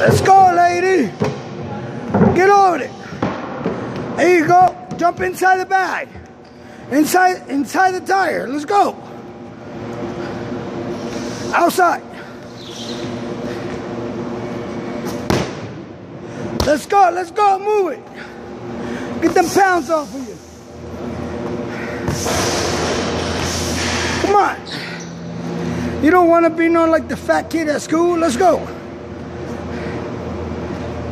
Let's go, lady. Get over it. There you go. Jump inside the bag. Inside inside the tire. Let's go. Outside. Let's go, let's go, move it. Get them pounds off of you. Come on. You don't want to be known like the fat kid at school? Let's go.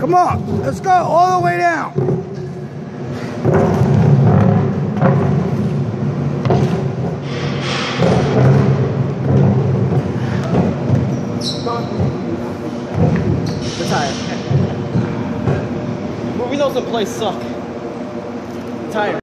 Come on, let's go all the way down. The tire. Well, we know some suck. Tire.